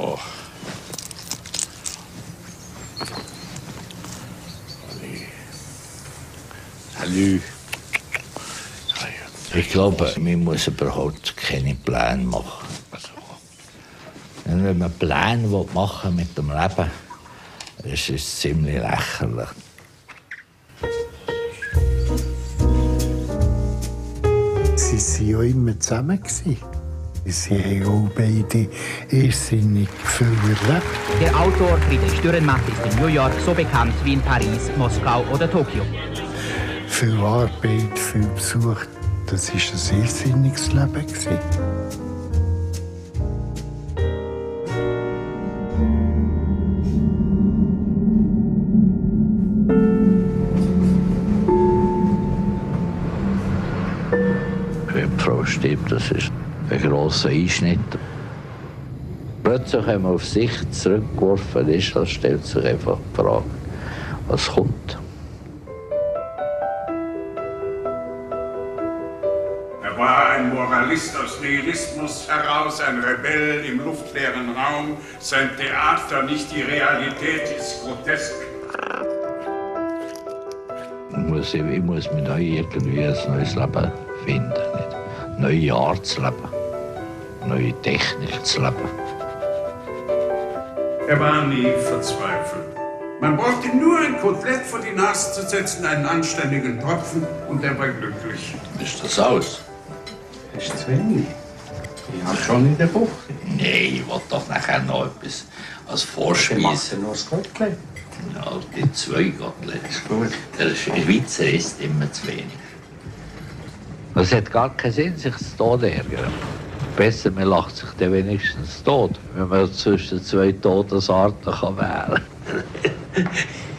So. Salut. Ich glaube, man muss überhaupt keine Pläne machen. Wenn man Pläne machen mit dem Leben, ist es ziemlich lächerlich. Sie waren ja immer zusammen. Sie haben auch beide irrsinnig viel erlebt. Der Autor Friedrich Dürrenmatt ist in New York so bekannt wie in Paris, Moskau oder Tokio. Viel Arbeit, viel Besuch. Das war ein irrsinniges Leben. Frau stirbt, das ist ein grosser Einschnitt. Plötzlich, wenn man auf sich zurückgeworfen ist, dann stellt sich einfach die Frage, was kommt. Er war ein Moralist aus Nihilismus heraus, ein Rebell im luftleeren Raum. Sein Theater, nicht die Realität, ist grotesk. Ich muss, ich muss mir neu irgendwie ein neues Leben finden. Nicht? Neue Art zu leben, neue Technik zu leben. Er war nie verzweifelt. Man brauchte ihm nur ein Kotelett vor die Nase zu setzen, einen anständigen Tropfen, und er war glücklich. Ist das aus? Das ist zu wenig. Ich habe schon in der Buche. Nein, ich will doch nachher noch etwas als Ich mache Vorspeise. nur das Kotelett. Ja, die zwei Koteletts. Gut. Der Schweizer isst immer zu wenig. Es hat gar keinen Sinn, sich zu ärgern. Besser, man lacht sich dann wenigstens tot, wenn man zwischen zwei Todesarten wählen kann.